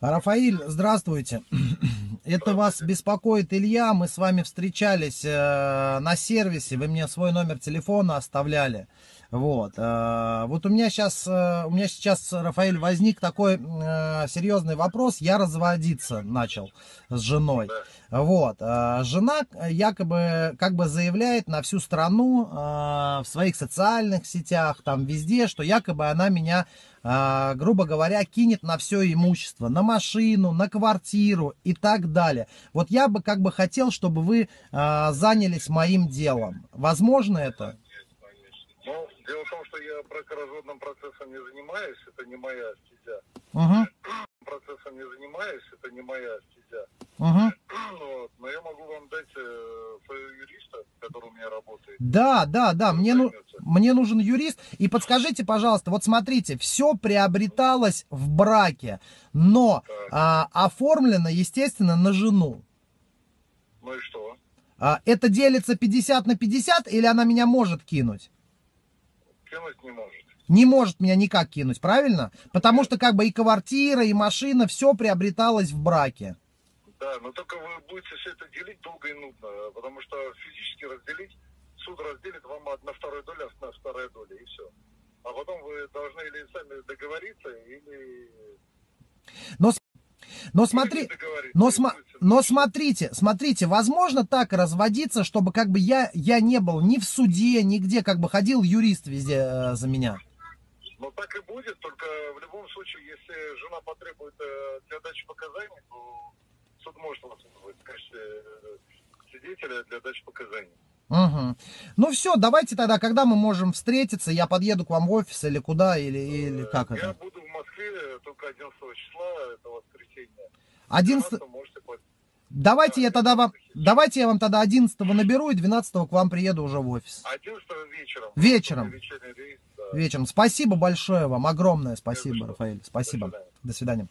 Рафаиль, здравствуйте. Это вас беспокоит Илья. Мы с вами встречались э, на сервисе. Вы мне свой номер телефона оставляли. Вот. Э, вот у меня сейчас, э, у меня сейчас, Рафаэль, возник такой э, серьезный вопрос. Я разводиться начал с женой. Вот. Жена якобы как бы заявляет на всю страну в своих социальных сетях, там везде, что якобы она меня грубо говоря, кинет на все имущество, на машину, на квартиру и так далее. Вот я бы как бы хотел, чтобы вы занялись моим делом. Возможно это? Ну, дело в том, что я бракоразводным процессом не занимаюсь, это не моя стезя. Угу. Процессом не занимаюсь, это не моя стезя. Угу. Вот. Но я могу вам дать э, своего юриста, который у меня работает. Да, да, да, мне, ну, мне нужен юрист. И подскажите, пожалуйста, вот смотрите, все приобреталось в браке, но а, оформлено, естественно, на жену. Ну и что? А, это делится 50 на 50 или она меня может кинуть? Кинуть не может. Не может меня никак кинуть, правильно? Потому что как бы и квартира, и машина, все приобреталось в браке. Да, но только вы будете все это делить долго и нудно, потому что физически разделить, суд разделит вам на второй доле, а на вторая доля, и все. А потом вы должны или сами договориться, или... Но, но смотри, но, см, но смотрите, смотрите, возможно так разводиться, чтобы как бы я, я не был ни в суде, нигде, как бы ходил юрист везде э, за меня. Ну так и будет, только в любом случае, если жена потребует э, для дачи показаний, то суд может вас вызвать в качестве э, свидетеля для дачи показаний. Угу. Ну все, давайте тогда, когда мы можем встретиться, я подъеду к вам в офис или куда, или, или как я это? Я буду в Москве только 11 числа, это воскресенье. 11... Давайте да, я тогда вам, давайте я вам тогда 11 наберу и 12 к вам приеду уже в офис. 11 вечером. Вечером. Рейс, да. Вечером. Спасибо большое вам, огромное спасибо, Рафаэль. Спасибо. До свидания. До свидания.